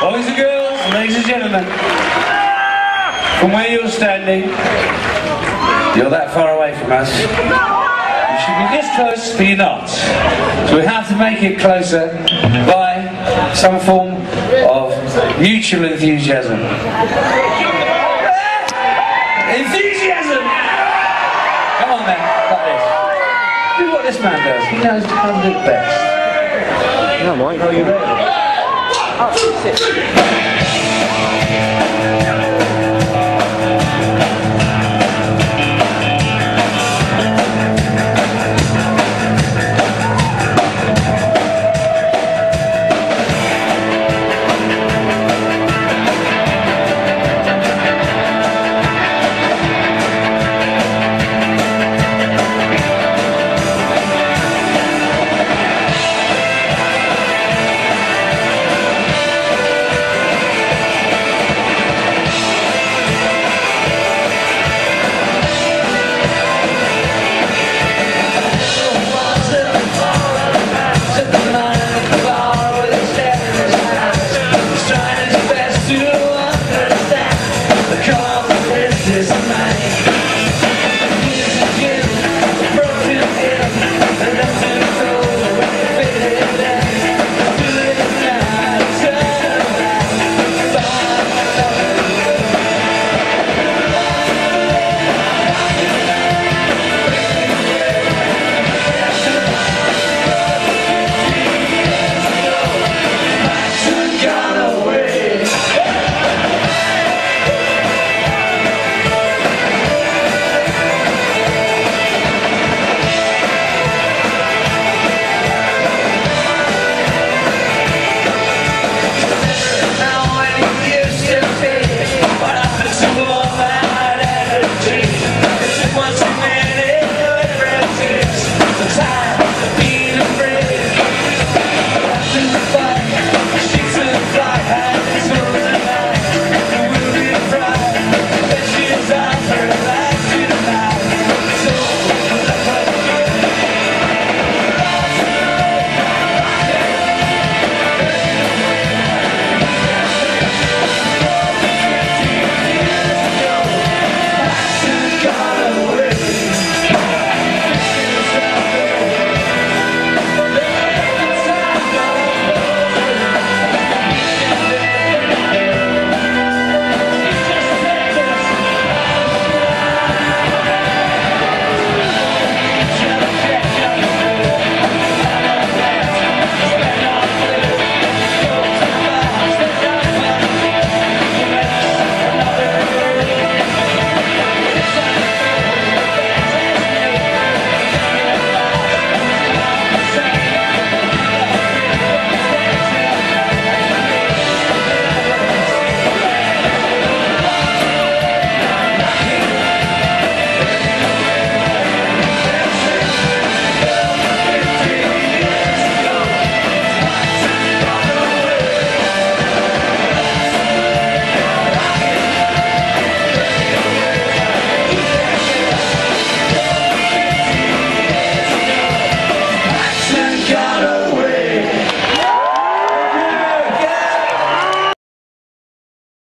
Boys and girls, ladies and gentlemen, from where you're standing, you're that far away from us. You should be this close, but you're not. So we have to make it closer by some form of mutual enthusiasm. Enthusiasm! Come on then, like this. Do what this man does. He knows how to do it best. No, Mike. Are you ready? Oh, shit.